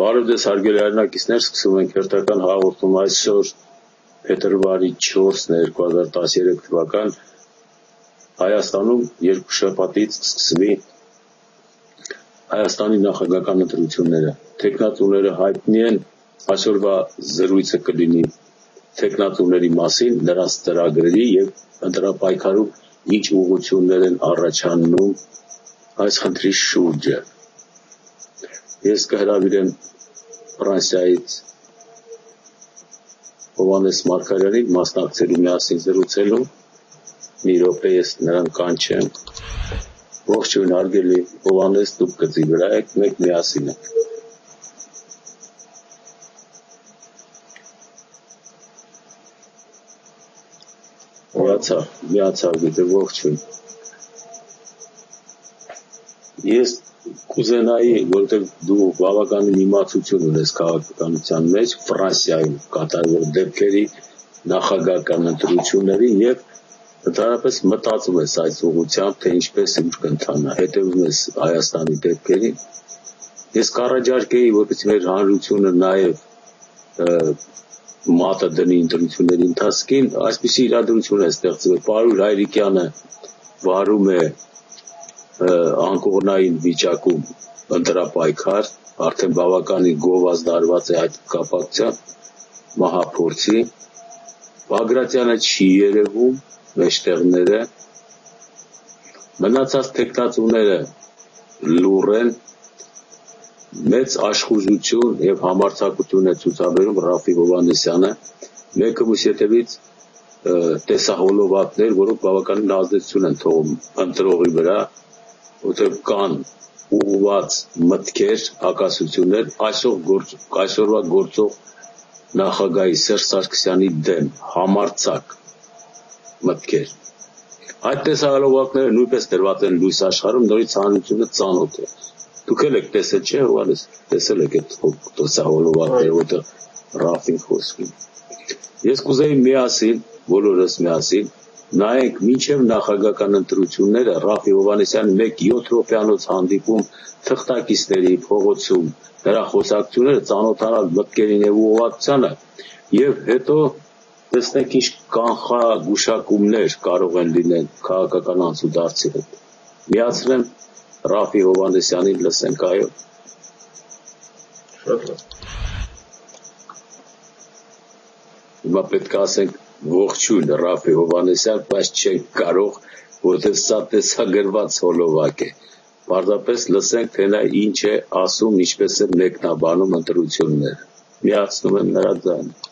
Բարև ձեզ հարգելի հայրենակիցներ, սկսում ենք հերթական հաղորդում այսօր փետրվարի 4-ն է 2013 թվական Հայաստանում երկու շաբաթից սկսվի Հայաստանի նախագահական ընտրությունները։ Տեխնատուները հայտնի են, այսօրվա զրույցը կլինի տեխնատուների մասին, նրանց ծրագրերի եւ ընտրապայքարում ինչ ուղղություններ են առաջանում այս խնդրի շուրջը։ Ես կհրավիրեմ Ֆրանսիայից Հովանես Մարգարյանին մասնակցելու միասին զրուցելու մի րոպե ես նրան կանչեմ։ Ողջույն հարգելի Հովանես, դուք գծի վրա եք, մենք միասին ենք։ Միացավ, միացավ գիտե ողջույն։ Ես կուզենայի, որովհետև դու բավականին իմացություն ունես քաղաքականության մեջ, Ֆրանսիայում կատարվող դեպքերի նախագահական ընտրությունների եւ Ընդհանրապես մտածում ես այս ուղղությամբ, թե ինչպես ինչ կընթանա, հետևում ես Հայաստանի դեպքերին։ Ես կառաջարկեի, որպեսզի մեր հանրությունը նաև մատը դնի ընտրությունների ընթացքին, այսպիսի իրադրություն է ստեղծվել։ Պարուր Հայրիկյանը վարում է անկողնային վիճակում ընտրապայքար, արդեն բավականին գովազդարված է այդ կապակցությամբ մահափորձի։ Բագրատյանը չի երևում, մեջտեղները մնացած տեխնատուները լուր են մեծ աշխուժություն եւ համարձակություն է ցուցաբերում Ռաֆի Հովանեսյանը մեկը մյուս հետևից տեսահոլովակներ, որոնք բավականին ազդեցություն են թողում ընտրողի վրա, որտեղ կան ուղված մտքեր, հակասություններ այսօր գործ այսօրվա գործող նախագահի Սերժ Սարգսյանի դեմ համարցակ մտքեր։ Այդ տեսահոլովակները նույնպես դրված են լույս աշխարհում, նորից հանրությունը ծանոթ է։ Դուք էլ եք տեսել, չէ՞, Հովանես, տեսել եք այդ տեսահոլովակները, որտեղ Ռաֆին խոսքում։ Ես կուզեի միասին, բոլորս միասին նայենք մինչև նախագահական ընտրությունները Ռաֆի Հովանեսյանի 1-7 րոպեանոց հանդիպում թղթակիցների փողոցում նրա խոսակցությունները ծանոթանալ մտքերին եւ ուղղվածությանը եւ հետո տեսնենք ինչ կանխագուշակումներ կարող են լինել քաղաքական անցուդարձի հետ։ Միացրեմ Ռաֆի Հովանեսյանին լսենք, այո։ Շատ լավ։ Հիմա պետք է ասենք ողջույն Ռաֆի Հովանեսյան, բայց չենք կարող, որովհետև սա տեսագրված հոլովակ է։ Պարզապես լսենք, թե նա ինչ է ասում, ինչպես է մեկնաբանում ընտրությունները։ Միացնում եմ նրա ձայնը։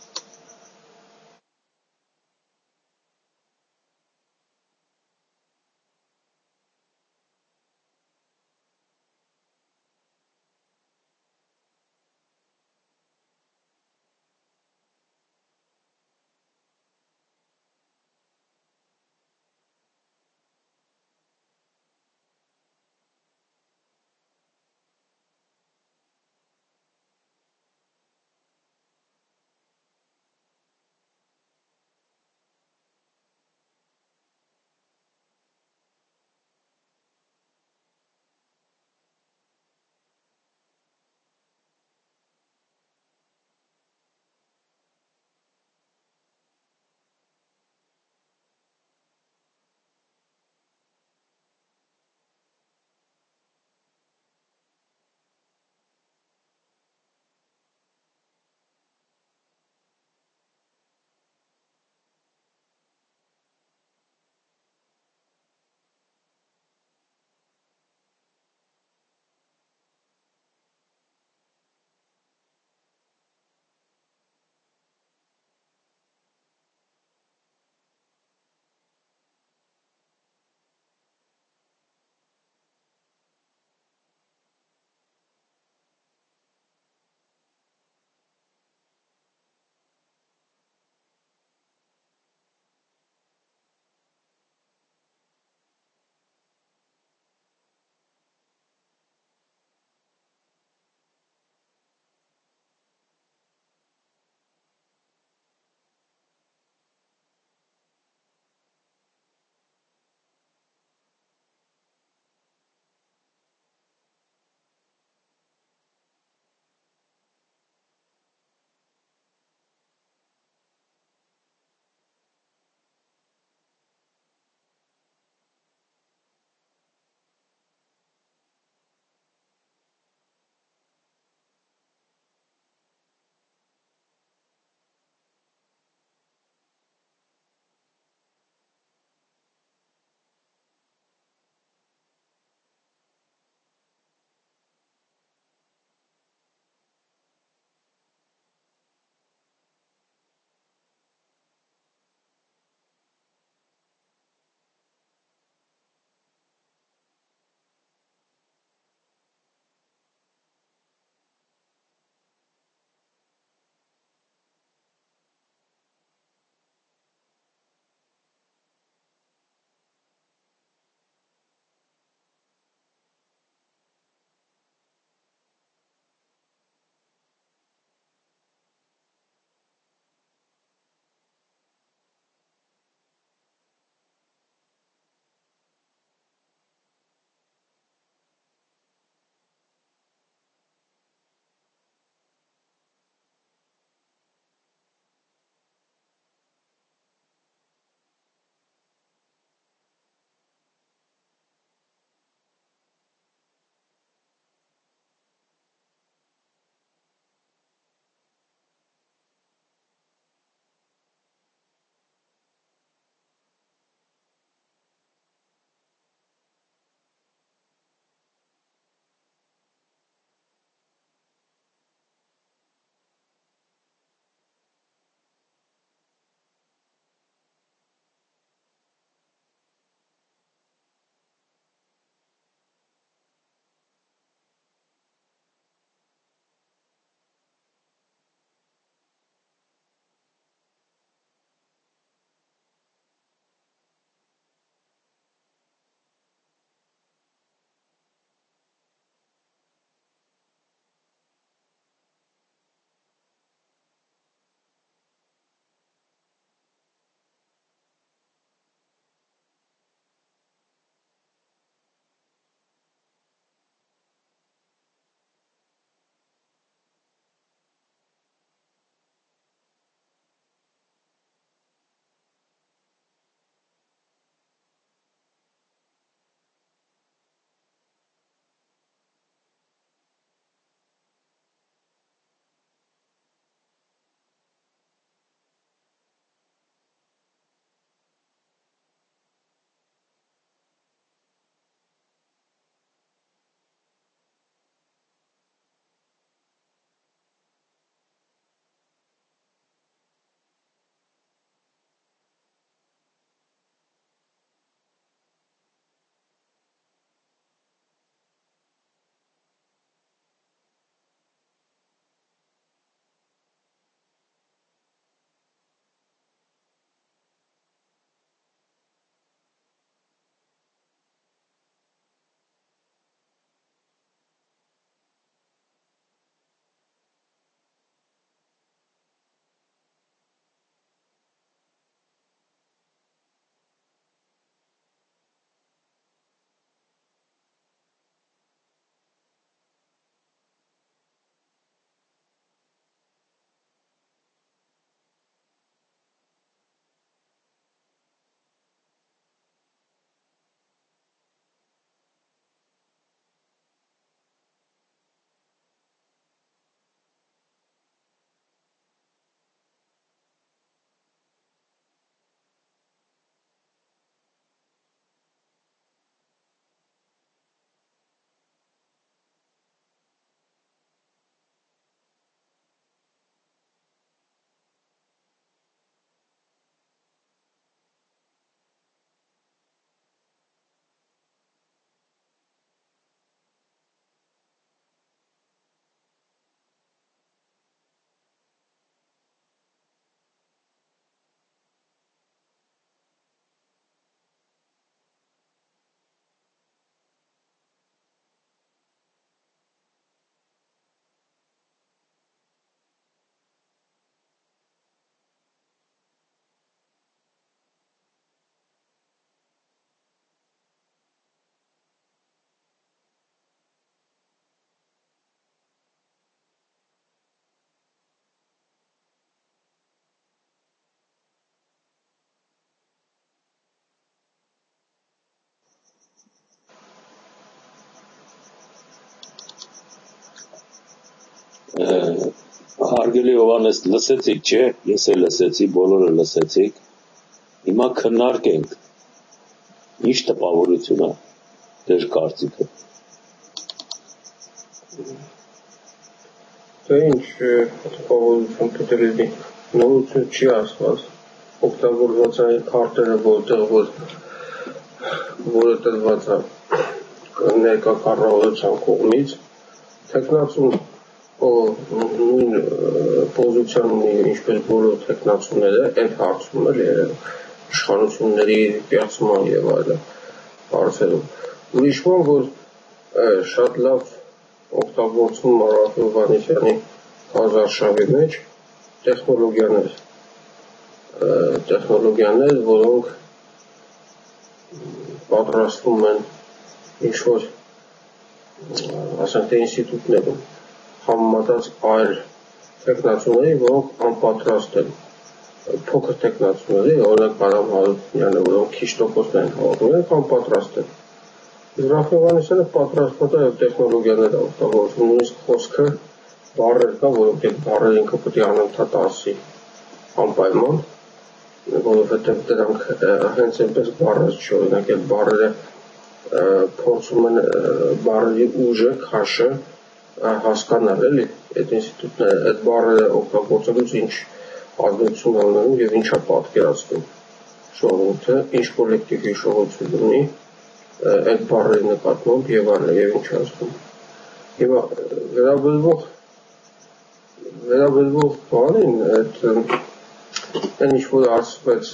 Հարգելի Հովանես, լսեցիք, չէ՞։ Ես էլ լսեցի, բոլորը լսեցիք։ Հիմա քննարկենք ինչ տպավորություն է դեր կարծիքը։ Դե ինչ տպավորություն պետք է նորություն չի ասված օգտագործված այն քարտերը որտեղ որ որը տրված է ներկա կառավարության կողմից տեխնացուն նույն պոզիցիան ունի ինչպես բոլոր տեխնացուները այդ հարցում էլ երբ իշխանությունների պիացման եւ այլն հարցերում ուրիշ բան որ շատ լավ օգտագործում Արաֆել Վանեսյանի հազարշավի մեջ տեխնոլոգիաներ տեխնոլոգիաներ որոնք պատրաստվում են ինչ որ ասենք թե ինստիտուտներում համեմատած այլ տեխնացուների, որոնք անպատրաստ են փոքր տեխնացուների, օրինակ Արամ Հարությունյանը, որոնք քիչ տոկոսներ են հավաքում, են անպատրաստ են։ Ռաֆայելյանը պատրաստված է տեխնոլոգիաներ օգտագործում, նույնիսկ խոսքը բառեր կա, որոնք այդ բառերը ինքը պետք է անընդհատ ասի անպայման, որովհետև դրանք հենց այնպես բառեր չի, օրինակ այդ բառերը փորձում են բառերի ուժը, քաշը հասկանալ էլի այդ ինստիտուտները այդ բառերը օգտագործելուց ինչ ազդեցություն ունենում եւ ինչա պատկերացնում ժողովուրդը ինչ կոլեկտիվ հիշողություն ունի այդ բառերի նկատմամբ եւ այլն եւ ինչ ասում հիմա վերաբերվող վերաբերվող բանին այդ այն ինչ որ ասվեց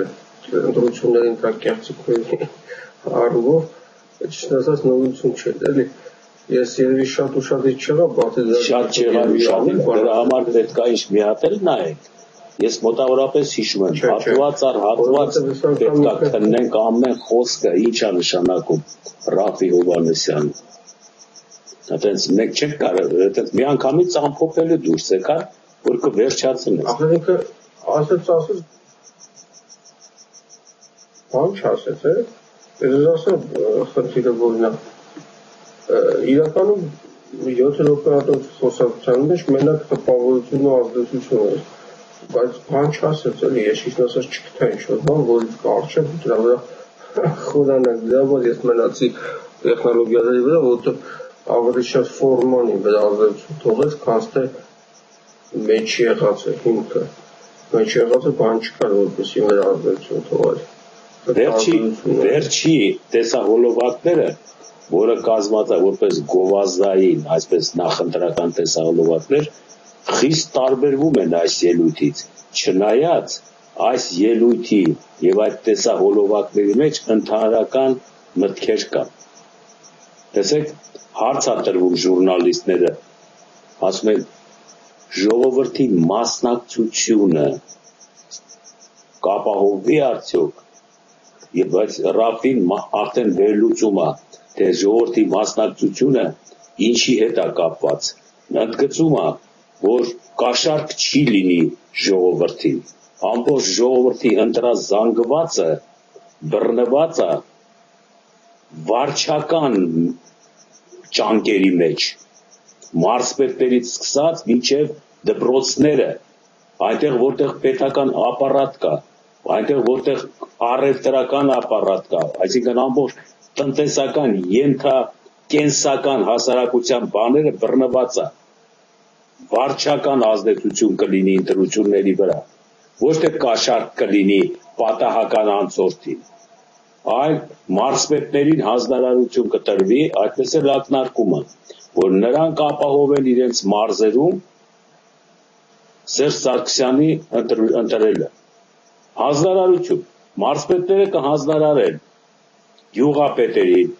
այդ ընտրությունների ընտրակերտիկների առումով ճիշտ ասած նորություն չէ, էլի։ Ես երևի շատ ուշադրիչ չեղա, բացի դա շատ չեղավ ուշադրիչ, դրա համար պետք է ինչ մի հատ էլ նայենք։ Ես մոտավորապես հիշում եմ, հատված առ հատված պետք է քննենք ամեն խոսքը ինչա նշանակում Ռաֆի Հովանեսյանը։ Այդպես մեկ չեք կարող, այդպես մի անգամից ամփոփելու դուրս եկար, որ կվերջացնես։ Ախր ինքը ասեց ասեց բան չասեց, է։ Ասեմ, խնդիրը որն է։ Իրականում 7 րոպեատով խոսակցության մեջ մենակ տպավորություն ու ազդեցություն է բայց բան չասեց էլի ես իսկ ասած չգտա ինչ որ բան որ կարճ դրա վրա խորանակ դրա որ ես մնացի տեխնոլոգիաների վրա որովհետև ավելի շատ ֆորման իմ վրա ազդեցություն թողեց քան թե մեջ եղած է հիմքը մեջ եղածը բան չկար որպեսի մեր ազդեցություն թողել Վերջի վերջի տեսահոլովակները, որը կազմված է որպես գովազդային, այսպես նախընտրական տեսահոլովակներ, խիստ տարբերվում են այս ելույթից։ Չնայած այս ելույթի եւ այդ տեսահոլովակների մեջ ընդհանրական մտքեր կան։ Տեսեք, հարց է տրվում ժուրնալիստները, ասում են ժողովրդի մասնակցությունը կապահովվի արդյոք եւ բայց ռապին արդեն վերլուծում է թե ժողովրդի մասնակցությունը ինչի հետ է կապված ընդգծում է որ կաշառք չի լինի ժողովրդին ամբողջ ժողովրդի ընտրած զանգվածը բռնված է վարչական ճանկերի մեջ մարսպետներից սկսած մինչև դպրոցները այնտեղ որտեղ պետական ապարատ կա այնտեղ որտեղ առևտրական ապարատ կա, այսինքն ամբողջ տնտեսական ենթա կենսական հասարակության բաները բռնված է վարչական ազդեցություն կլինի ընտրությունների վրա ոչ թե կաշառք կլինի պատահական անցորդին այլ մարսպետներին հանձնարարություն կտրվի այդպես էլ ակնարկումը որ նրանք ապահովեն իրենց մարզերում Սերժ Սարգսյանի ընտրելը հանձնարարություն մարզպետները կհանձնարարեն յուղապետերին,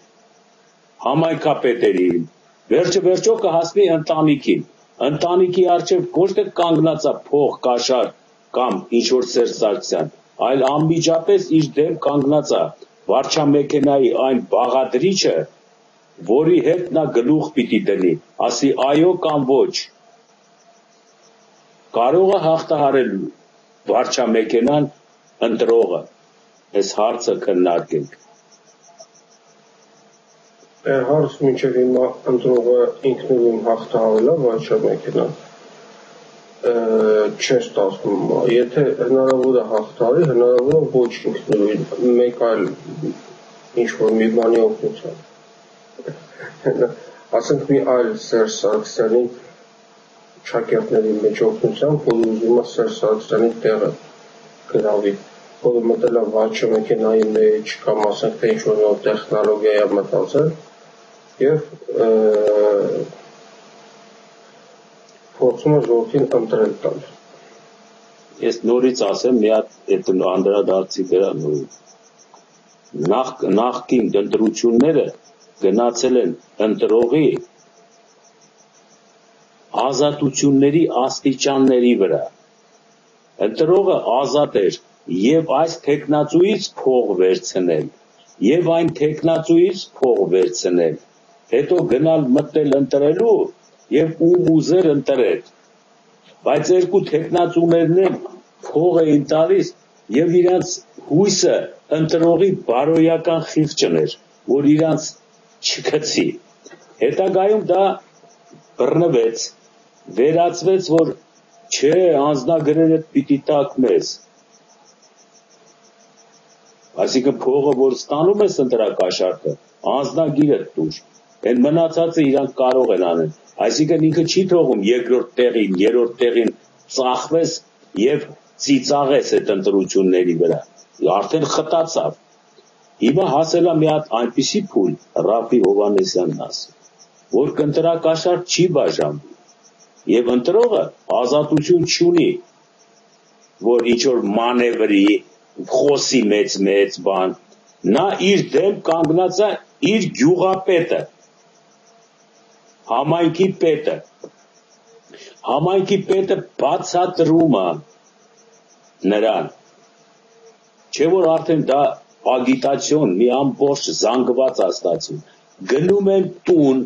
համայնքապետերին, վերջը վերջո կհասնի ընտանիքին։ Ընտանիքի արժև ոչ թե կանգնածա փող կաշար կամ ինչ որ Սերժ Սարգսյան, այլ անմիջապես իր դեմ կանգնածա վարչամեքենայի այն բաղադրիչը, որի հետ նա գլուխ պիտի դնի, ասի այո կամ ոչ։ Կարող է հաղթահարել վարչամեքենան ընտրողը այս հարցը քննարկենք հարց մինչև հիմա ընտրողը ինքնուրույն հաղթահարել է վաճառ մեքենան չես ստացվում եթե հնարավոր է հաղթահարի հնարավոր է ոչ ինքնուրույն մեկ այլ ինչ որ մի բանի օգնությամբ ասենք մի այլ Սերժ Սարգսյանի շակերտների մեջ օգնությամբ որ ուզում է Սերժ Սարգսյանի տեղը գրավի որը մտել է վաճառ մեքենայի մեջ կամ ասենք թե ինչ որ տեխնոլոգիա է մտածել եւ փորձում է ժողովրդին ընտրել տալ։ Ես նորից ասեմ, մի հատ այդ անդրադարձի դրա նախ նախքին դնդրությունները գնացել են ընտրողի ազատությունների աստիճանների վրա։ Ընտրողը ազատ էր եւ այս տեխնացուից փող վերցնել, եւ այն տեխնացուից փող վերցնել հետո գնալ մտնել ընտրելու եւ ում ուզեր ընտրել բայց երկու տեխնացուներն էլ փող էին տալիս եւ իրանց հույսը ընտրողի բարոյական խիղճն էր որ իրանց չգցի հետագայում դա բռնվեց վերածվեց որ չէ անznագրերը պիտի տակ մեզ այսինքն փողը որ ստանում ես ընտրակաշառքը անznագիրը դուր Այն մնացածը իրանք կարող են անել։ Այսինքն ինքը չի թողում երկրորդ տեղին, երրորդ տեղին ծախվես եւ ծիծաղես այդ ընտրությունների վրա։ Արդեն խտացավ։ Հիմա հասել է մի հատ այնպիսի փուլ, Ռաֆի Հովանեսյանն ասում, որ կընտրակաշար չի բաժանվում։ Եվ ընտրողը ազատություն չունի, որ ինչ որ մանևրի, խոսի մեծ-մեծ բան, նա իր դեմ կանգնած է իր գյուղապետը համայնքի պետը համայնքի պետը բացատրում է նրան չէ որ արդեն դա ագիտացիոն մի ամբողջ զանգված է ստացվում գնում են տուն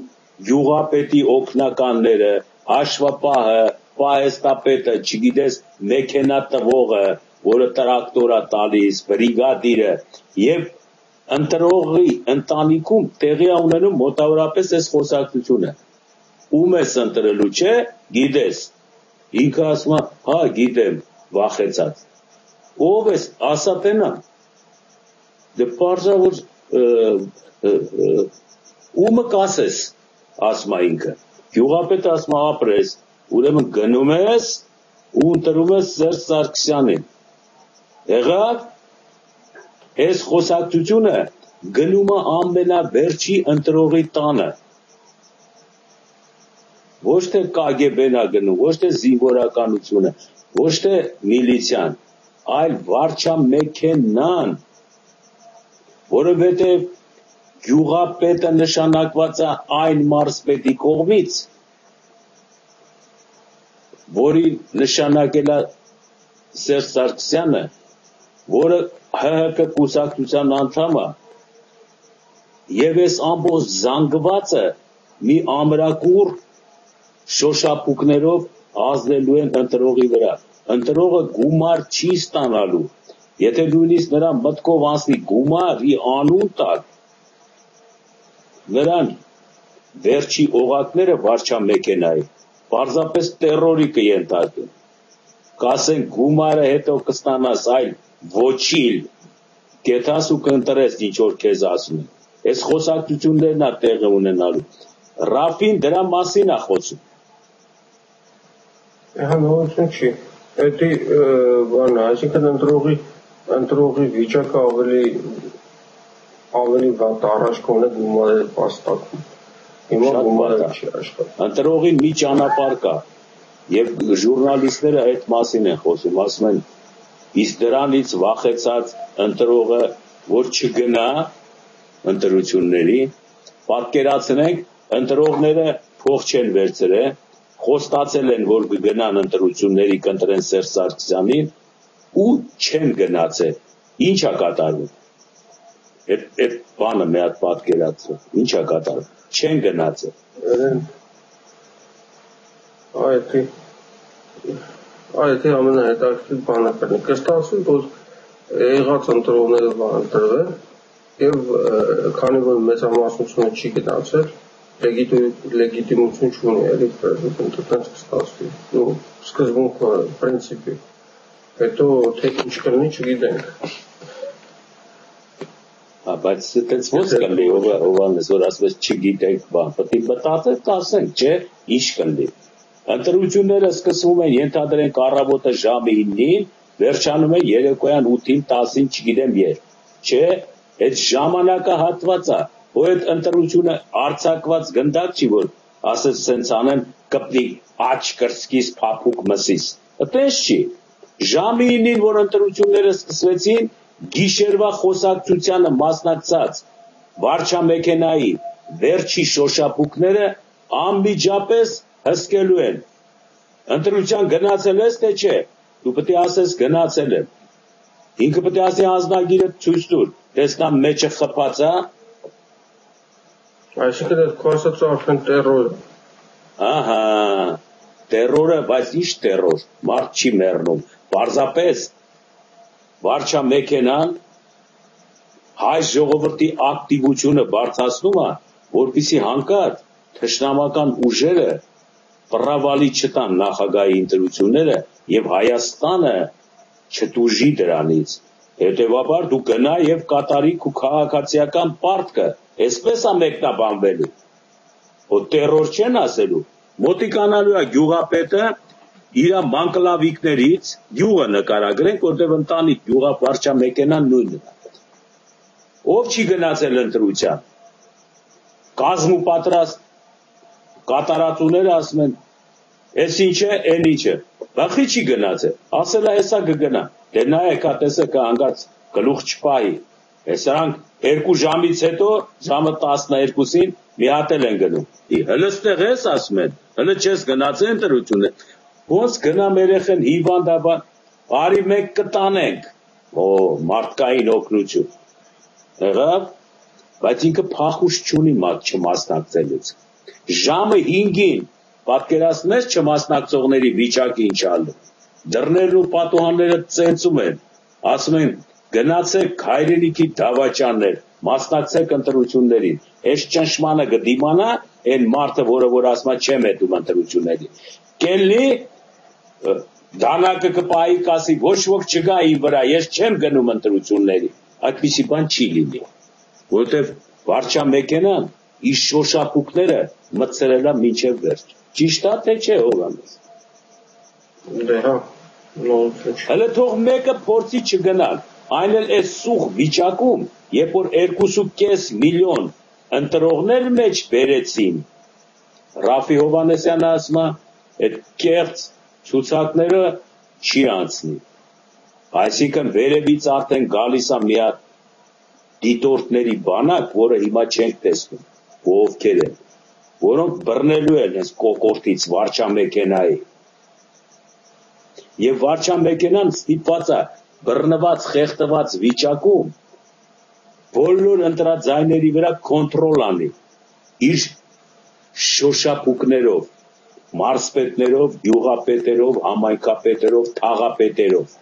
յուղապետի օկնականները հաշվապահը պահեստապետը չգիտես մեքենա տվողը որը տրակտորա տալիս բրիգադիրը եւ ընտրողի ընտանիքում տեղի ունենում մոտավորապես այս խոսակցությունը ում ես ընտրելու, չէ, գիտես։ Ինքը ասում է, հա, գիտեմ, վախեցած։ Ով ես, ասա տենա։ Դե parza որ ումը կասես, ասում է ինքը։ Գյուղապետը ասում է ապրես, ուրեմն գնում ես ու ընտրում ես Սերժ Սարգսյանին։ Եղավ այս խոսակցությունը գնում է ամենավերջի ընտրողի տանը ոչ թե կագեբեն է գնում, ոչ թե զինվորականությունը, ոչ թե միլիցիան, այլ վարչամեքենան, որովհետև գյուղապետը նշանակված է այն մարզպետի կողմից, որին նշանակել է Սերժ Սարգսյանը, որը ՀՀԿ կուսակցության անդամ է, եւ այս ամբողջ զանգվածը մի ամրակուր շոշափուկներով ազդելու են ընտրողի վրա։ Ընտրողը գումար չի ստանալու։ Եթե նույնիսկ նրա մտքով անցնի գումարի անուն տալ, նրան վերջի օղակները վարչամեքենայի պարզապես տերորի կենթարկեն։ Կասեն գումարը հետո կստանաս, այլ ոչիլ կեթաս ու կընտրես ինչ որ քեզ ասում են։ Այս խոսակցություններն է տեղի ունենալու։ Ռաֆին դրա մասին է խոսում Հնարավորություն չի։ Դա բանը, այսինքն ընտրողի ընտրողի վիճակը ավելի ավելի վատ առաջ կողմը գումարը պաստակում։ Հիմա գումարը չի աշխատում։ Ընտրողի մի ճանապարհ կա եւ ժուրնալիստները այդ մասին են խոսում, ասում են իսկ դրանից վախեցած ընտրողը որ չգնա ընտրությունների պատկերացնենք ընտրողները փող չեն վերցրել խոստացել են, որ կգնան ընտրությունների կընտրեն Սերժ Սարգսյանին ու չեն գնացել։ Ինչ է կատարվում։ Այդ այդ բանը մի հատ պատկերացրու։ Ինչ է կատարվում։ Չեն գնացել։ Այդ այդ ամենահետաքրքիր բանը կլինի։ Կստացվի, որ եղած ընտրողները ընտրվել եւ քանի որ մեծամասնությունը չի գնացել, լեգիտիմություն չունի էլի պրեզիդենտը տենց կստացվի։ Ну, սկզբունքը, պրինցիպի։ Հետո թե ինչ կլինի, չգիտենք։ Հա, բայց այդպես ո՞նց կլինի, ով ովանես, որ ասես չգիտենք բան, պետք է մտածենք, ասենք, չէ, ինչ կլինի։ Ընտրությունները սկսվում են ենթադրենք առավոտը ժամը 9-ին, վերջանում են երեկոյան 8-ին, 10-ին, չգիտեմ երբ։ Չէ, այդ ժամանակահատվածը որ այդ ընտրությունը արցակված գնդակ չի որ ասես սենց անեն կպնի աչ կրսկիս փափուկ մսիս այդպես չի ժամի 9-ին որ ընտրությունները սկսվեցին գիշերվա խոսակցությանը մասնակցած վարչամեքենայի վերջի շոշափուկները անմիջապես հսկելու են ընտրության գնացել ես թե չէ դու պետք է ասես գնացել եմ ինքը պետք է ասի անձնագիրը ցույց տուր տեսնա մեջը խփած է Այսինքն այդ ասածը արդեն է։ Ահա, տերորը, բայց ի՞նչ տերոր։ Մարդ չի մեռնում։ Պարզապես վարչա մեքենան հայ ժողովրդի ակտիվությունը բարձրացնում է, որpիսի հանկարծ թշնամական ուժերը պրավալի չտան նախագահի ընտրությունները եւ Հայաստանը չտուժի դրանից։ Հետևաբար դու գնա եւ կատարի քու քաղաքացիական պարտքը Այսպես է մեկնաբանվելու։ Որ տերոր չեն ասելու։ Մոտիկանալու է գյուղապետը իր մանկլավիկներից գյուղը նկարագրենք, որտեղ ընտանիք գյուղապարչա մեքենան նույնն Ով չի գնացել ընտրության։ Կազմու պատրաստ կատարածուները ասում են, «Էս ինչ է, այն ինչ է»։ Բախի չի գնացել։ Ասել է, «Էսա կգնա»։ Դե նայեք, հա տեսեք, հանգած գլուխ չպահի։ Այսրանք երկու ժամից հետո ժամը 12-ին մի հատ են գնում։ Հələ ստեղ ես ասում են, հələ չես գնացել ընտրությունը։ Ոնց գնամ երեխեն հիվանդաբան, արի մեկ կտանենք։ Օ, մարդկային օգնություն։ Եղավ, բայց ինքը փախուշ չունի մատ չմասնակցելուց։ Ժամը 5-ին պատկերացնես չմասնակցողների վիճակի ինչ ալու։ Դռներն ու պատուհանները ծենծում են, ասում են գնացեք հայրենիքի դավաճաններ, մասնակցեք ընտրություններին։ Այս ճնշմանը կդիմանա այն մարդը, որը որ ասում է չեմ հետում ընտրություններին։ Կելնի դանակը կպայի կասի ոչ ոք չգա իմ վրա, ես չեմ գնում ընտրությունների։ Այդպիսի բան չի լինի։ Որտեվ վարչա մեքենան իր շոշափուկները մտցրել է մինչև վերջ։ Ճիշտ է թե չէ, Հովանես։ Դե հա, Հələ թող մեկը փորձի չգնալ այն էլ այս սուղ վիճակում, երբ որ 2.5 միլիոն ընտրողներ մեջ բերեցին, Ռաֆի Հովանեսյանը ասում է, այդ կեղծ ցուցակները չի անցնի։ Այսինքն վերևից արդեն գալիս է մի հատ դիտորդների բանակ, որը հիմա չենք տեսնում, ովքեր են, որոնք բռնելու են այս կոկորտից վարչամեքենայի։ Եվ վարչամեքենան ստիպված է բռնված, խեղդված վիճակում բոլոր ընտրաձայների վրա կոնտրոլ անի իր շոշափուկներով, մարզպետներով, գյուղապետերով, համայնքապետերով, թաղապետերով։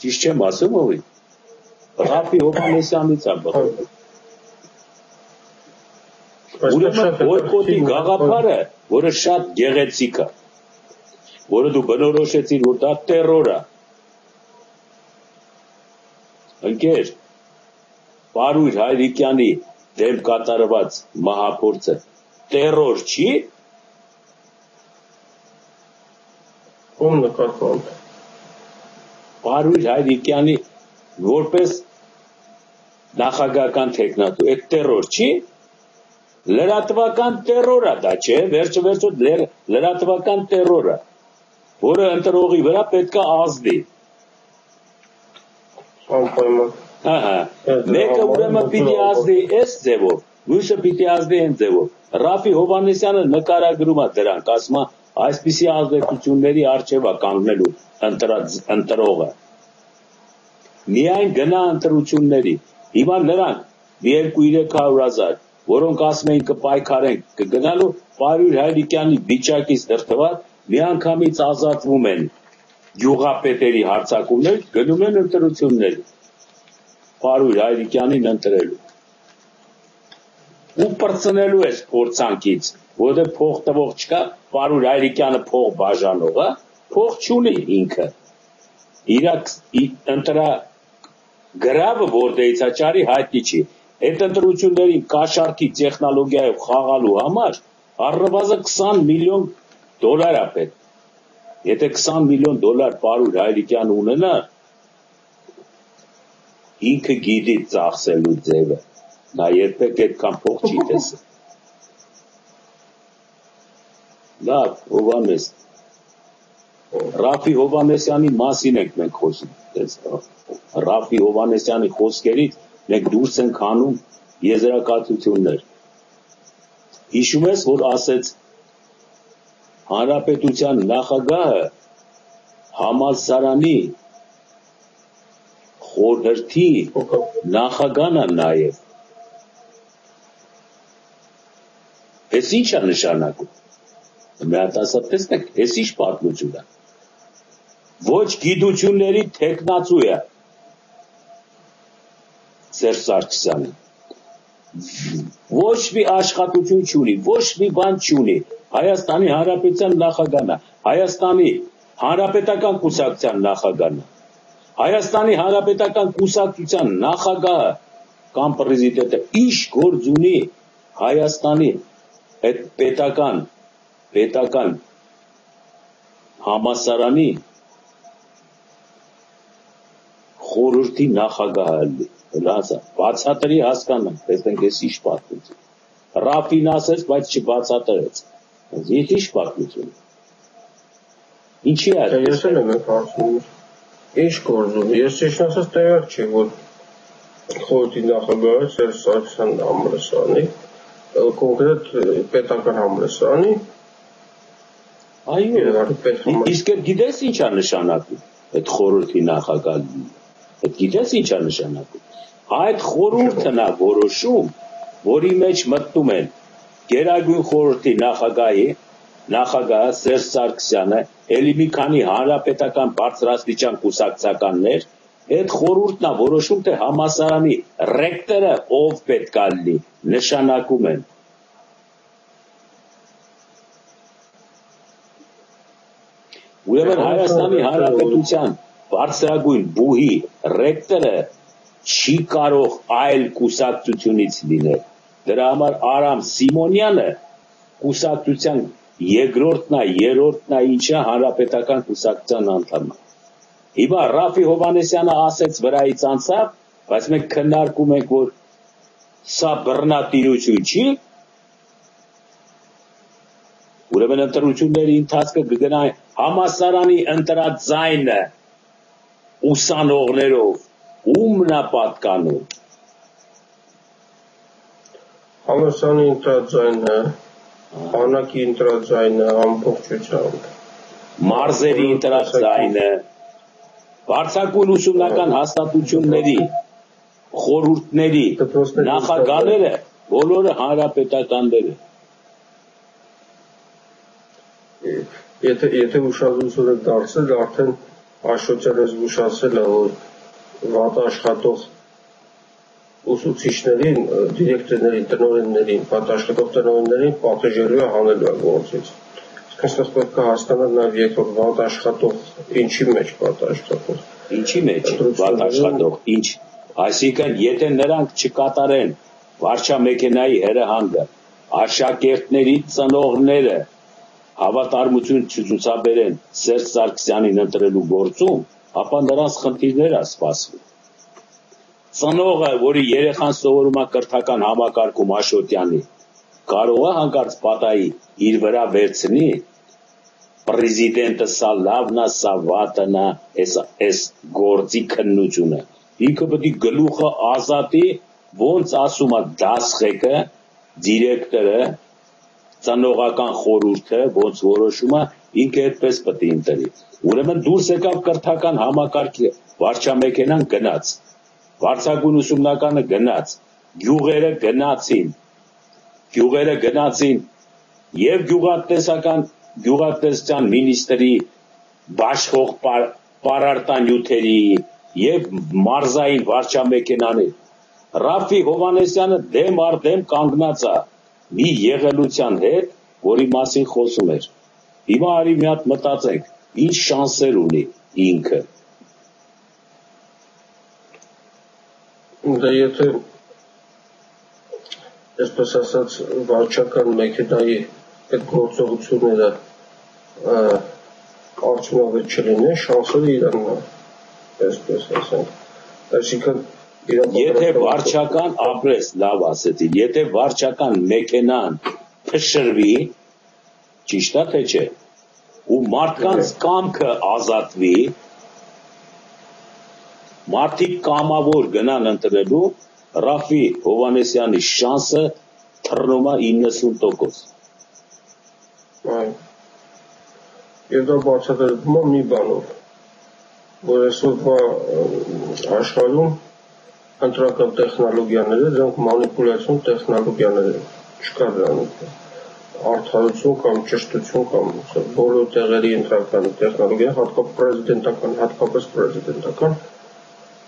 Ճիշտ չեմ ասում ովի։ Ռաֆի Հովանեսյանից է բխում։ Ուրեմն բոյկոտի գաղափարը, որը շատ գեղեցիկ է, որը դու բնորոշեցիր, որ դա տերոր է։ Ընկեր, Պարույր Հայրիկյանի դեմ կատարված մահափորձը տերոր չի։ Ում նկատմամբ։ Պարույր Հայրիկյանի որպես նախագահական տեխնատու, այդ տերոր չի։ Լրատվական է դա, չէ՞, վերջը վերջը լրատվական տերոր է որը ընտրողի վրա պետք է ազդի։ Անպայման։ Ահա։ Մեկը ուրեմն պիտի ազդի այս ձևով, մյուսը պիտի ազդի այն ձևով։ Ռաֆի Հովանեսյանը նկարագրում է դրանք, ասում է այսպիսի ազդեցությունների արժեվ է կանգնելու ընտրողը։ Միայն գնա ընտրությունների։ Հիմա նրանք 2-300 հազար, որոնք ասում էին կպայքարեն, կգնալու Պարույր Հայրիկյանի վիճակից դրթված միանգամից ազատվում են գյուղապետերի հարձակումներ, գնում են ընտրություններ։ Պարույր Հայրիկյանին ընտրելու։ Ու բրցնելու ես փորձանքից, որովհետև փող տվող չկա, Պարույր Հայրիկյանը փող բաժանող, հա, փող չունի ինքը։ Իրա ընտրա գրավը որտեղից է ճարի հայտնի չի։ Այդ ընտրություններին կաշառքի տեխնոլոգիայով խաղալու համար առնվազն 20 միլիոն դոլար է պետք։ Եթե 20 միլիոն դոլար Պարուր Հայրիկյան ունենա, ինքը գիտի ծախսելու ձևը։ Նա երբեք այդքան փող չի տեսել։ Լավ, Հովանես։ Ռաֆի Հովանեսյանի մասին ենք մենք խոսում։ Ռաֆի Հովանեսյանի խոսքերից մենք դուրս ենք հանում եզրակացություններ։ Հիշում ես, որ ասեց հանրապետության նախագահը համալսարանի խորհրդի նախագահն է նաև։ Էս ի՞նչ է նշանակում։ Մի հատ ասա տեսնեք, էս ի՞նչ պատմություն է։ Ոչ գիտությունների տեխնացու է Սերժ Սարգսյանը։ Ոչ մի աշխատություն չունի, ոչ մի բան չունի։ Հայաստանի Հանրապետության նախագահն է, Հայաստանի Հանրապետական կուսակցության նախագահն է։ Հայաստանի Հանրապետական կուսակցության նախագահը կամ պրեզիդենտը ինչ գործ ունի Հայաստանի այդ պետական պետական համասարանի խորհրդի նախագահը լազա բացատրի հասկանամ տեսնենք ես ինչ պատմություն Ռաֆին ասեց բայց չբացատրեց ես ինչ պատմություն ինչի է ես էլ եմ հարցնում Ինչ գործում։ Ես ճիշտ ասած տեղյակ չի, որ խորհրդի նախագահը Սերժ Սարգսյանն համալսարանի, կոնկրետ պետական համալսարանի Այո, իսկ գիտես ինչ է նշանակում այդ խորհրդի նախագահը։ Այդ գիտես ինչ է նշանակում։ Այդ խորհուրդն է որոշում, որի մեջ մտնում են Գերագույն խորհրդի նախագահի նախագահ Սերժ Սարգսյանը, ելի մի քանի հանրապետական բարձրաստիճան կուսակցականներ, այդ խորհուրդն է որոշում, թե համասարանի ռեկտորը ով պետք է լինի, նշանակում են։ Ուրեմն Հայաստանի Հանրապետության բարձրագույն բուհի ռեկտորը չի կարող այլ կուսակցությունից լինել։ Դրա համար Արամ Սիմոնյանը կուսակցության երկրորդն է, երրորդն է, ինչը հանրապետական կուսակցության անդամ է։ Հիմա Ռաֆի Հովանեսյանը ասեց վրայից անցավ, բայց մենք քննարկում ենք, որ սա բռնատիրություն չի, ուրեմն ընտրությունների ընթացքը կգնա համասարանի ընտրած ձայնը ուսանողներով ում նա պատկանում համասարանի ընտրած ձայնը բանակի ընտրած ձայնը ամբողջությամբ մարզերի ընտրած ձայնը բարձակուն ուսումնական հաստատությունների խորհուրդների նախագահները բոլորը հանրապետականներ են եթե եթե ուշադրություն եք դարձել արդեն Աշոտյանը զգուշացել է որ վատ աշխատող ուսուցիչներին, դիրեկտորներին, տնօրեններին, պատասխանատու տնօրեններին պատժելու է հանելու է գործից։ Իսկ այստեղ պետք է հասկանալ նաև երկրորդ վատ աշխատող ինչի մեջ վատ աշխատող։ Ինչի մեջ վատ աշխատող, ինչ։ Այսինքն, եթե նրանք չկատարեն վարչամեքենայի հրահանգը, աշակերտների ծնողները հավատարմություն չցուցաբերեն Սերժ Սարգսյանին ընտրելու գործում, ապա նրանց խնդիրներ է սպասվում ծնողը, որի երեխան սովորում է կրթական համակարգում Աշոտյանի, կարող է հանկարծ պատահի իր վրա վերցնի պրեզիդենտը սա լավն է, սա վատն է, այս այս գործի քննությունը։ Ինքը պետք է գլուխը ազատի, ոնց ասում է դասղեկը, դիրեկտորը, ծնողական խորհուրդը, ոնց որոշում է, ինքը այդպես պետք է ընտրի։ Ուրեմն դուրս եկավ կրթական համակարգի վարչամեքենան գնաց. Վարչագույն ուսումնականը գնաց, գյուղերը գնացին, գյուղերը գնացին եւ գյուղատնտեսական գյուղատնտեսության մինիստրի բաշխող պարարտանյութերի եւ մարզային վարչամեքենաներ Ռաֆի Հովանեսյանը դեմ առ դեմ կանգնած է մի եղելության հետ, որի մասին խոսում էր։ Հիմա արի մի հատ մտածենք, ինչ շանսեր ունի ինքը։ Դա եթե այսպես ասած վարչական մեքենայի այդ գործողությունները արդյունավետ չլինեն, շանսերը իրանն է, այսպես ասենք։ Այսինքն Եթե վարչական ապրես, լավ ասեցի, եթե վարչական մեքենան փշրվի, ճիշտ է թե չէ, ու մարդկանց կամքը ազատվի, մարդիկ կամավոր գնան ընտրելու, Ռաֆի Հովանեսյանի շանսը թռնում է 90%։ Այո եւ դա բացատրվում է մի բանով, որ այսօրվա աշխարհում ընտրական տեխնոլոգիաները դրանք մանիպուլյացիոն տեխնոլոգիաներ են, չկա դրանից արդարություն կամ ճշտություն կամ բոլոր տեղերի ընտրական տեխնոլոգիա, հատկապես պրեզիդենտական, հատկապես պրեզիդենտական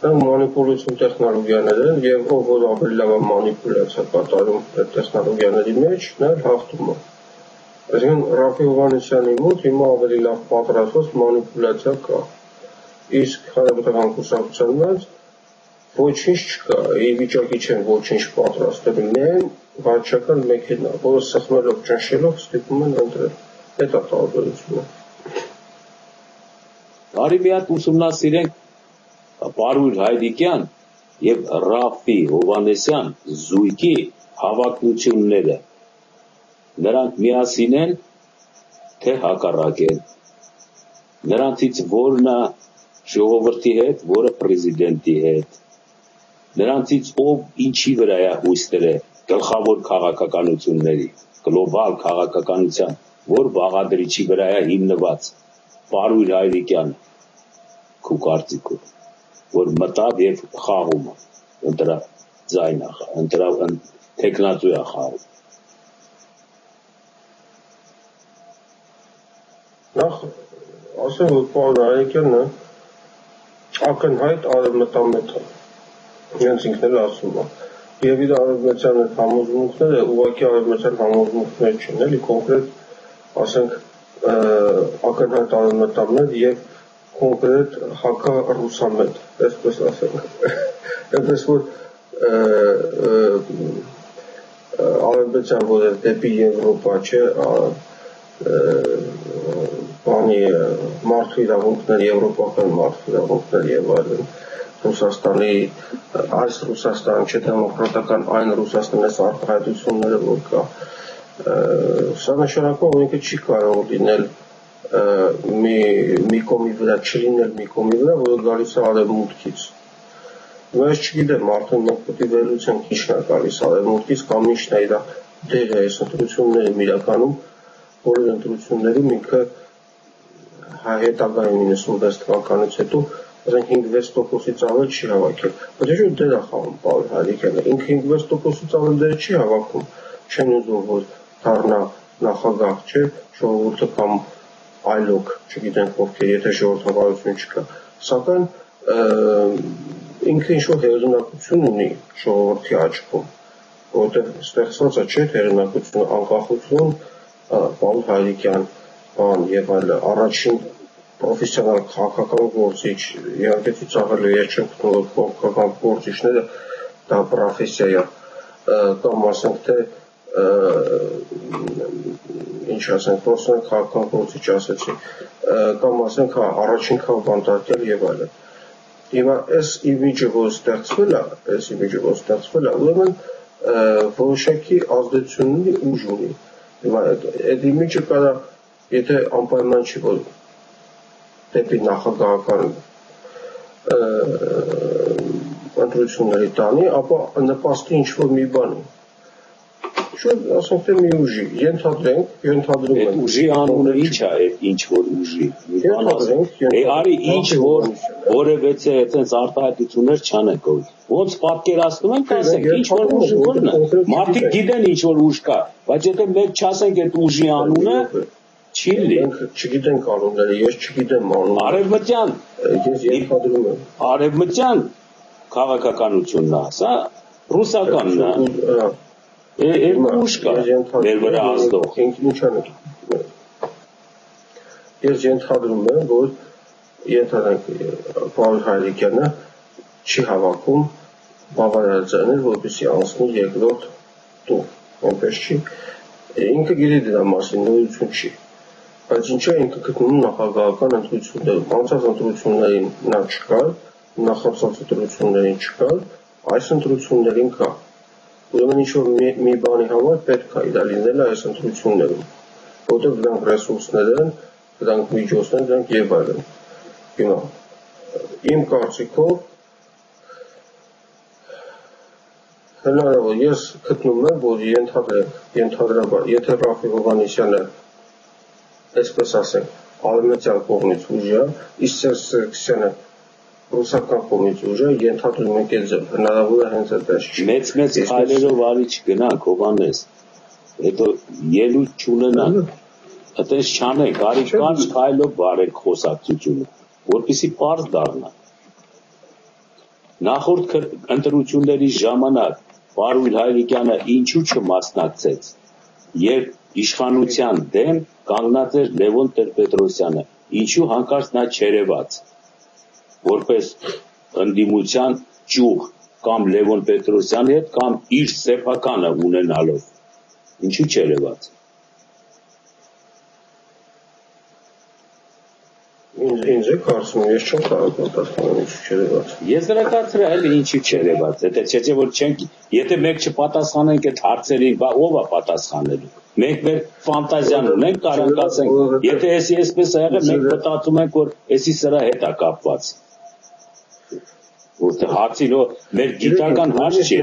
դա մանիպուլյացիոն տեխնոլոգիաներ են եւ ով որ ավելի լավ մանիպուլյացիա կատարում այդ տեխնոլոգիաների մեջ, նա հաղթում է։ Այսինքն Ռաֆի Հովանեսյանի մոտ հիմա ավելի լավ պատրաստված մանիպուլյացիա կա։ Իսկ հանրապետական կուսակցության մեջ ոչինչ չկա, ի վիճակի չեն ոչինչ պատրաստել, միայն վարչական մեքենա, որը սխմելով ճնշելով ստիպում են ընտրել։ Դա տարբերությունը։ Արի մի հատ ուսումնասիրենք Պարույր Հայդիկյան եւ Ռաֆի Հովանեսյան զույգի հավակնությունները նրանք միասին են, թե հակառակ են։ Նրանցից որն է ժողովրդի հետ, որը պրեզիդենտի հետ։ Նրանցից ով ինչի վրա է հույս դրել գլխավոր քաղաքականությունների, գլոբալ քաղաքականության, որ բաղադրիչի վրա է հիմնված Պարույր Հայրիկյանը քու կարծիքով, որ մտավ եւ խաղում ընտրա ձայնա, ընտրա տեխնացու է խաղում Նախ ասեմ, որ պարոն Արեքյանը ակնհայտ արևմտամետ է։ Իրենց ինքն էլ ասում է։ Եվ իր արևմտյան համոզմունքները ուղղակի արևմտյան համոզմունքներ չեն, էլի կոնկրետ ասենք ակնհայտ արևմտամետ եւ կոնկրետ հակա ռուսամետ, այսպես ասենք։ Այնպես որ արևմտյան որ դեպի Եվրոպա չէ, բանի մարդու իրավունքներ, եվրոպական մարդու իրավունքներ եւ այլն Ռուսաստանի այս Ռուսաստան չէ դեմոկրատական այն Ռուսաստանի արտահայտությունները որ կա սա նշանակում ինքը չի կարող լինել մի մի կոմի վրա չլինել մի կոմի վրա որը գալիս է արևմուտքից Ես չգիտեմ արդեն մենք պետք է վերլուծենք ինչն է գալիս արևմուտքից կամ ինչն է իր դերը այս ընտրություններում իրականում բոլոր ընտրություններում ինքը հետագայում 96 թվականից հետո ասենք 5-6%-ից ավել չի հավաքել։ Բայց ինչ դեր է խաղում Պավել Հարիկյանը։ Ինքը 5-6%-ից ավել դեր չի հավաքում։ Չեն ուզում որ դառնա նախագահ, չէ, ժողովուրդը կամ այլոք, չգիտենք ովքեր, եթե ժողովրդավարություն չկա։ Սակայն ինքը ինչ-որ հեղինակություն ունի ժողովրդի աչքում, որովհետև ստեղծված է չէ հեղինակությունը, անկախություն, Պավել Հարիկյան, բան եւ այլ առաջին պրոֆեսիոնալ քաղաքական գործիչ իհարկե ցուցահել է գտնում քաղաքական գործիչները դա պրոֆեսիա է կամ ասենք թե ինչ ասենք պրոֆեսիոնալ քաղաքական գործիչ ասեցի կամ ասենք հա առաջին քաղաքանտարկել եւ այլն հիմա այս իմիջը որ ստեղծվել է այս իմիջը որ ստեղծվել է ուրեմն որոշակի ազդեցություն ունի ուժ ունի հիմա այդ իմիջը կարա եթե անպայման չի որ դեպի նախագահական ընտրությունների տանի, ապա նպաստի ինչ որ մի բանի։ Շուտ ասենք թե մի ուժի, ենթադրենք, ենթադրում ենք։ Ուժի անունը ի՞նչ է, այդ ինչ որ ուժի։ Ենթադրենք, Է արի ինչ որ որևէ այդպես արտահայտություններ չանենք ով։ Ոնց պատկերացնում ենք, ասենք, ինչ որ ուժ որն է։ Մարդիկ գիտեն ինչ որ ուժ կա, բայց եթե մենք չասենք այդ ուժի անունը, Չի լի։ Մենք չգիտենք անունները, ես չգիտեմ անունները։ Արևմտյան Ես ենթադրում եմ։ արևմտյան քաղաքականությունն է, սա ռուսականն է։ Է- Երկու ուժ կա մեր վրա ազդող։ Ինք ինչ ആണ്։ Ես ենթադրում եմ, որ ենթադրենք Պավել Հայրիկյանը չի հավաքում բավարարություններ, որպեսզի անցնի երկրորդ տուր։ Այնպես չի։ Ինքը գիտի դրա մասին, նույնություն չի։ Բայց ինչա ինքը գտնում նախագահական ընտրություններում, անցած ընտրություններին նա չկար, նախացած ընտրություններին չկար, այս ընտրություններին կա։ Ուրեմն ինչ որ մի, մի բանի համար պետք է դա լինել այս ընտրություններում, որտեղ դրանք ռեսուրսներ են, դրանք միջոցներ, դրանք եւ այլն։ Հիմա իմ կարծիքով հնարավոր ես գտնում եմ, որ ենթադրենք, ենթադրաբար, եթե Ռաֆի Հովանեսյանը այսպես ասենք, արևմտյան կողմից ուժը, իսկ Սերժ Սարգսյանը ռուսական կողմից ուժը ենթադրում ենք այդ ձև, հնարավոր է հենց այդպես Մեծ մեծ քայլերով արի չգնանք Հովանես։ Հետո ելույթ չունենանք։ Այդպես չանենք, արի կանչ քայլով բարենք խոսակցությունը, որպեսի པարզ դառնա։ Նախորդ ընտրությունների ժամանակ Պարույր Հայրիկյանը ինչու չմասնակցեց, երբ իշխանության դեմ կանգնած էր Լևոն Տեր-Պետրոսյանը, ինչու հանկարծ նա չերևաց, որպես ընդդիմության ճյուղ կամ Լևոն Պետրոսյանի հետ կամ իր սեփականը ունենալով, ինչու չերևաց։ Ինձ է կարծում, ես չեմ կարող պատասխանել ինչ չերևաց։ Ես դրա կարծրա էլի ինչի չերևաց, եթե չէ չէ որ չենք, եթե մենք չպատասխանենք այդ հարցերին, բա ով է պատասխանելու։ Մենք մեր ֆանտազիան ունենք, կարանք ասենք, եթե էսի էսպես ա եղել, մենք մտածում ենք, որ էսի սրա հետ է կապված։ Որտե հարցին ու մեր գիտական հարց չի։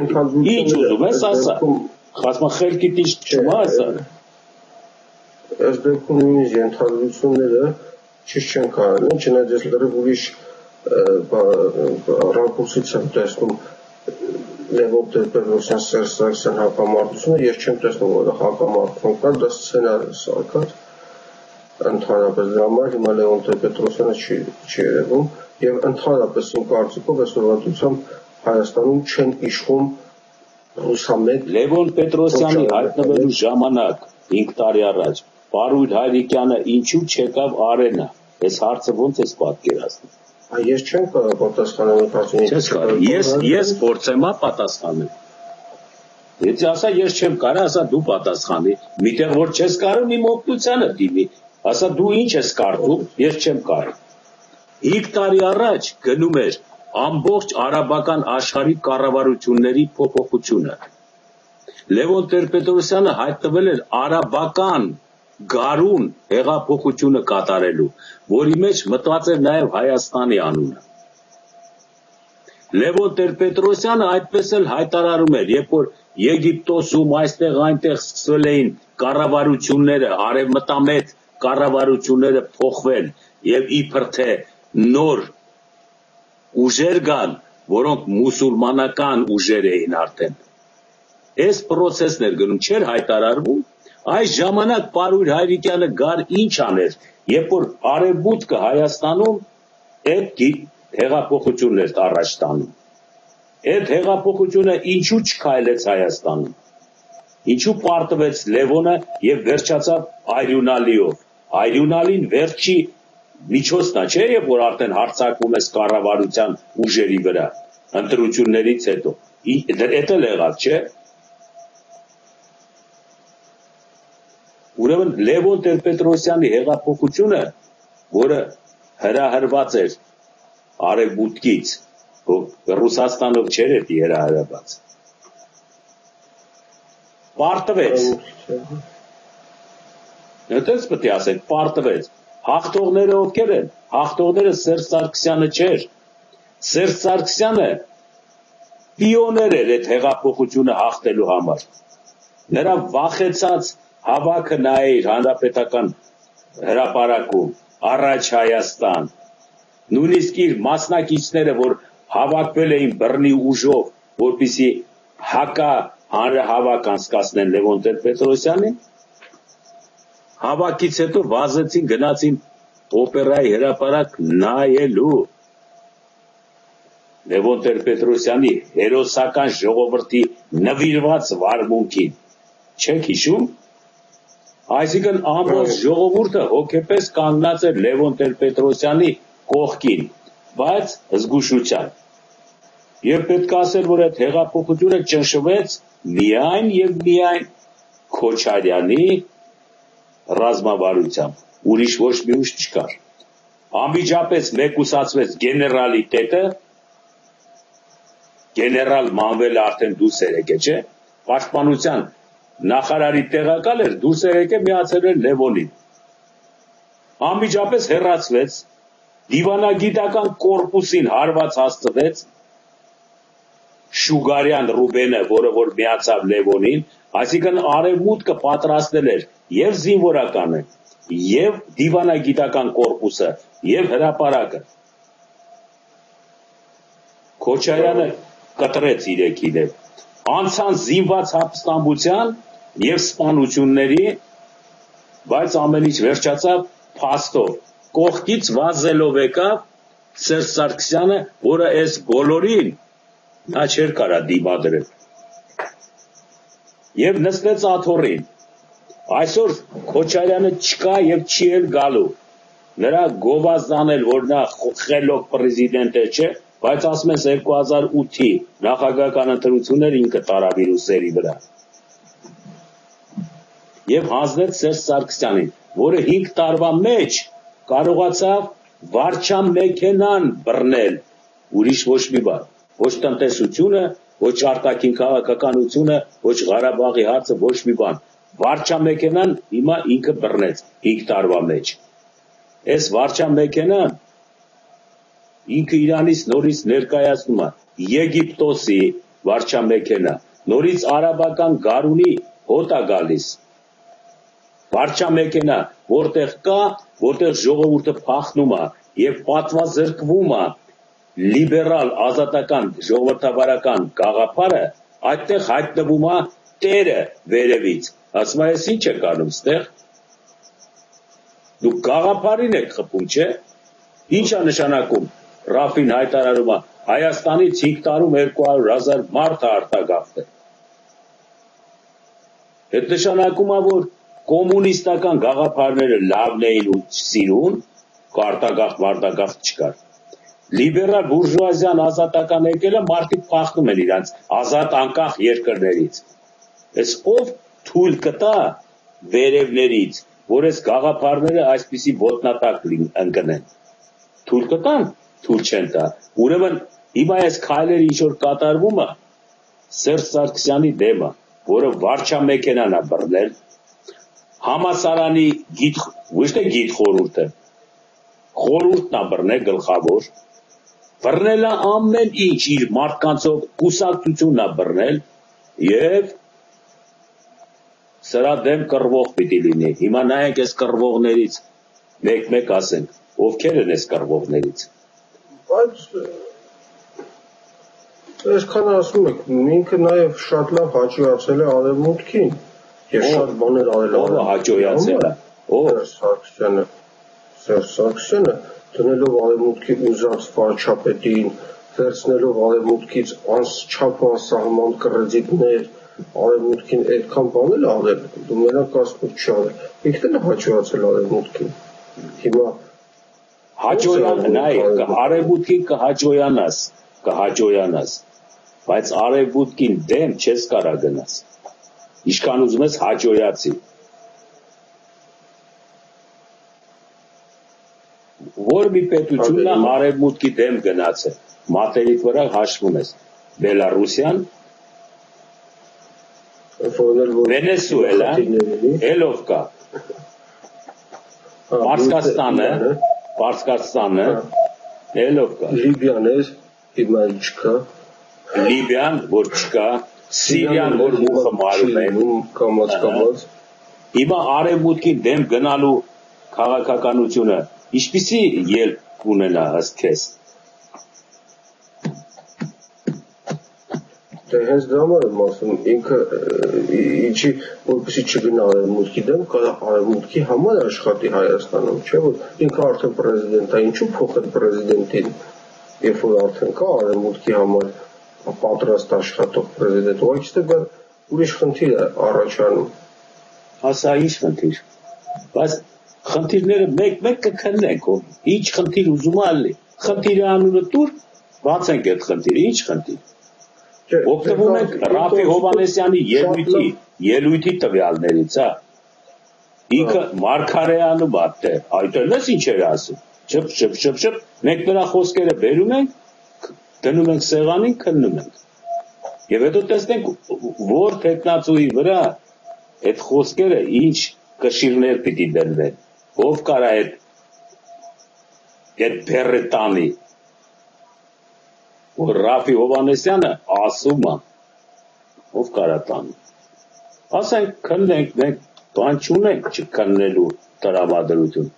Ինչ ուզում ես ասա։ Խասմա խելքիդ ինչ չմա ասա։ Այս դեպքում նույնիսկ ենթադրությունները ճիշտ չեն կարողանում, չնայած ես լրիվ ուրիշ ռակուրսից եմ տեսնում Լևոն Տեր-Պետրոսյան Սերժ Սարգսյան հակամարտությունը, ես չեմ տեսնում, որ հակամարտություն կա, դա սցենար է սարքած ընդհանրապես դրա համար հիմա Լևոն Տեր-Պետրոսյանը չի չի երևում եւ ընդհանրապես իմ կարծիքով այսօր դրությամբ Հայաստանում չեն իշխում ռուսամետ Լևոն Պետրոսյանի հայտնվելու ժամանակ 5 տարի առաջ Պարույր Հայրիկյանը ինչու չեկավ արենա։ Այս հարցը ո՞նց ես պատկերացնում։ Այ ես չեմ պատասխանել կարծում Չես կարող։ Ես ես փորձեմ ա պատասխանել։ Եթե ասա ես չեմ կարող, ասա դու պատասխանի։ Միտեղ որ չես կարող, իմ օգնությանը դիմի։ Ասա դու ինչ ես կարծում, ես չեմ կարող։ 5 տարի առաջ գնում էր ամբողջ արաբական աշխարհի կառավարությունների փոփոխությունը։ Լևոն Տեր-Պետրոսյանը հայտնվել էր արաբական գարուն հեղափոխությունը կատարելու, որի մեջ մտված էր նաև Հայաստանի անունը։ Լևոն Տեր-Պետրոսյանը այդպես էլ հայտարարում էր, երբ որ Եգիպտոսում այստեղ այնտեղ սկսվել էին կառավարությունները, արևմտամետ կառավարությունները փոխվել եւ իբր թե նոր ուժեր գան, որոնք մուսուլմանական ուժեր էին արդեն։ Այս process-ն էր գնում, չէր հայտարարվում։ Այս ժամանակ Պարույր Հայրիկյանը գար ինչ աներ, երբ որ արևմուտքը Հայաստանում այդ հեղափոխությունն էր առաջ տանում։ Այդ հեղափոխությունը ինչու չքայլեց Հայաստանում։ Ինչու պարտվեց Լևոնը եւ վերջացավ Այրյունալիով։ Այրյունալին վերջի միջոցն է, չէ՞, երբ որ արդեն հարցակվում է կառավարության ուժերի վրա ընտրություններից հետո։ Դա էլ եղավ, չէ՞։ Ուրեմն Լևոն Տեր-Պետրոսյանի հեղափոխությունը, որը հրահրված էր արևմուտքից, Ռուսաստանով չէր էդի հրահրված։ Պարտվեց։ Այդպես պետք է ասենք, պարտվեց։ Հաղթողները ովքեր են։ Հաղթողները Սերժ Սարգսյանը չէր։ Սերժ Սարգսյանը պիոներ էր այդ հեղափոխությունը հաղթելու համար։ Նրա վախեցած հավաքը նայր հանրապետական հրապարակում առաջ Հայաստան նույնիսկ իր մասնակիցները որ հավաքվել էին բռնի ուժով որպիսի հակա հանրահավաք անցկացնեն Լևոն Տեր-Պետրոսյանին Հավաքից հետո վազեցին գնացին օպերայի հրապարակ նայելու Լևոն Տեր-Պետրոսյանի հերոսական ժողովրդի նվիրված վարմունքին։ Չեք հիշում։ Այսինքն ամբողջ ժողովուրդը հոգեպես կանգնած էր Լևոն Տեր-Պետրոսյանի կողքին, բայց զգուշությամբ։ Եվ պետք է ասել, որ այդ հեղափոխությունը ճնշվեց միայն եւ միայն Քոչարյանի ռազմավարությամբ։ Ուրիշ ոչ մի ուժ չկար։ Անմիջապես մեկուսացվեց գեներալիտետը, գեներալ Մանվելը արդեն դուրս էր եկել, չէ՞։ Պաշտպանության նախարարի տեղակալ էր, դուրս եկել միացել էր Լևոնին։ Անմիջապես հերացվեց, դիվանագիտական կորպուսին հարված հաստվեց Շուգարյան Ռուբենը, որը որ միացավ Լևոնին, այսինքն արևմուտքը պատրաստել էր եւ զինվորականը, եւ դիվանագիտական կորպուսը, եւ հրաապարակը։ Քոչարյանը կտրեց իրեքին է։ Անցան զինված հապստամբության եւ սպանությունների, բայց ամեն ինչ վերջացավ փաստով։ Կողքից վազելով եկավ Սերժ Սարգսյանը, որը այս բոլորին նա չէր կարա դիմադրել։ Եւ նստեց աթոռին։ Այսօր Քոչարյանը չկա եւ չի էլ գալու։ Նրա գովազդանել, որ նա խելոք պրեզիդենտ է, չէ, բայց ասում ես 2008-ի նախագահական ընտրություններ ինքը տարավ իր ուսերի վրա։ Եվ հանձնեց Սերժ Սարգսյանին, որը 5 տարվա մեջ կարողացավ վարչամ մեքենան բռնել, ուրիշ ոչ մի բան, ոչ տնտեսությունը, ոչ արտաքին քաղաքականությունը, ոչ Ղարաբաղի հարցը, ոչ մի բան։ Վարչամ մեքենան հիմա ինքը բռնեց 5 տարվա մեջ։ Այս վարչամ մեքենան ինքը իրանից նորից ներկայացնում է Եգիպտոսի վարչամեքենա, նորից արաբական գարունի հոտ է գալիս։ Վարչամեքենա, որտեղ կա, որտեղ ժողովուրդը փախնում է եւ պատվազրկվում է լիբերալ ազատական ժողովրդավարական գաղափարը, այդտեղ հայտնվում է տերը վերևից։ Ասում է, ինչ է կանում ստեղ։ Դուք գաղափարին եք խփում, չէ՞։ Ինչ է նշանակում Ռաֆին հայտարարում է Հայաստանից 5 տարում 200.000 մարդ է արտագաղթել։ Այդ նշանակում է, որ կոմունիստական գաղափարները լավն էին ու սիրուն, կարտագաղթ մարտագաղթ չկար։ Լիբերալ բուրժուազիան ազատական եկելը մարդիկ փախնում են իրանց ազատ անկախ երկրներից։ Այս ով թույլ կտա վերևներից, որ այս գաղափարները այսպիսի ոտնատակ ընկնեն։ Թույլ կտան թույլ չեն տա։ Ուրեմն հիմա այս քայլերը ինչ որ կատարվում է Սերժ Սարգսյանի դեմը, որը վարչամեքենան է բռնել, համասարանի գիտ ոչ թե գիտ խորհուրդը խորհուրդն է բռնել գլխավոր բռնել է ամեն ինչ իր մարդկանցով կուսակցությունն է բռնել եւ սրա դեմ կռվող պիտի լինի հիմա նայենք այս կռվողներից մեկ-մեկ ասենք ովքեր են այս կռվողներից բայց այսքան ասում եք, ինքը նաև շատ լավ հաջողացել է արևմուտքին եւ շատ բաներ արել է։ Ո՞վ հաջողացել է։ Ո՞վ Սարգսյանը։ Սերժ Սարգսյանը դնելով արևմուտքի ուզած վարչապետին, վերցնելով արևմուտքից անչափ անսահման կրեդիտներ, արևմուտքին այդքան բաներ արել, դու մենակ ասում չարել։ Ինքն է հաջողացել արևմուտքին։ Հիմա հաջոյան նայ արևմուտքի կհաջոյանաս կհաջոյանաս բայց արևմուտքին դեմ չես կարա գնաս ինչքան ուզում ես հաջոյացի որ մի պետությունն է արևմուտքի դեմ գնացել մատերիք վրա հաշվում ես Բելարուսիան Վենեսուելան ելով կա Պարսկաստանը Պարսկաստանը ելով կա։ Լիբիան է, հիմա չկա։ Լիբիան, որ չկա, Սիրիան, որ մուխը մարում է, կամած կամած։ Հիմա արևմուտքի դեմ գնալու քաղաքականությունը ինչպիսի ելք ունենա ըստ քեզ։ Դե հենց դա համար եմ ասում, ինքը ինչի որպեսի չգնա արևմուտքի դեմ, կարա արևմուտքի համար աշխատի Հայաստանում, չէ՞ որ ինքը արդեն պրեզիդենտ է, ինչու փոխել պրեզիդենտին, երբ որ արդեն կա արևմուտքի համար պատրաստ աշխատող պրեզիդենտ, ուղղակի ստե ուրիշ խնդիր է առաջանում։ Հասա ինչ խնդիր։ Բայց խնդիրները մեկ-մեկ կքննենք, ինչ խնդիր ուզում ալի։ Խնդիրը անունը դուր, բացենք այդ խնդիրը, ինչ խնդիր օգտվում ենք Ռաֆի Հովանեսյանի ելույթի ելույթի տվյալներից, հա։ Ինքը Մարգարեյանը բաց է, այդ էլ ես ինչ էր ասում։ Շփ շփ շփ շփ մենք նրա խոսքերը բերում ենք, դնում ենք սեղանին, քննում ենք։ Եվ հետո տեսնենք որ տեխնացուի վրա այդ խոսքերը ինչ կշիռներ պիտի դնվեն։ Ով կարա այդ այդ բերը տանի որ Ռաֆի Հովանեսյանը ասում է ով կարա տանի ասենք քննենք մենք բան չունենք չքննելու տրամադրություն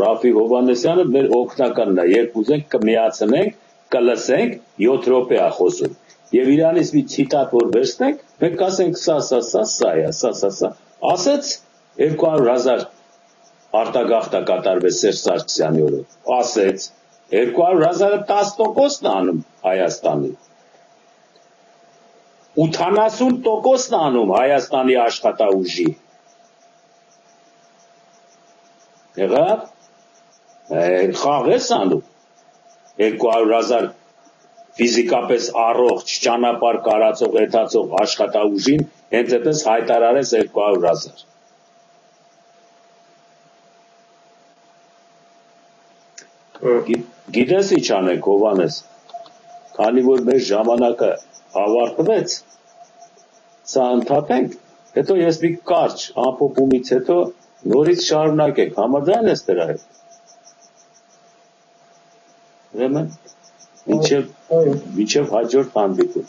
Ռաֆի Հովանեսյանը մեր օգնականն է երբ ուզենք կմիացնենք կլսենք 7 րոպե է խոսում եւ իրանից մի ցիտատ որ վերցնենք մենք ասենք սա սա սա սա է սա սա սա ասեց 200.000 արտագաղթա կատարվեց Սերժ Սարգսյանի օրը ասեց 200.000-ը 10%-ն անում Հայաստանի։ 80%-ն անում Հայաստանի աշխատաուժի։ Եղավ խաղ ես անում 200.000 ֆիզիկապես առողջ ճանապարհ կարածող հետացող աշխատաուժին հենց այդպես հայտարարես 200.000 Գիտես ինչ անենք Հովանես, քանի որ մեր ժամանակը ավարտվեց, սա ընդհատենք, հետո ես մի կարճ ամփոփումից հետո նորից շարունակենք, համաձայն ես դրա հետ։ Ուրեմն, մինչև մինչև հաջորդ հանդիպում։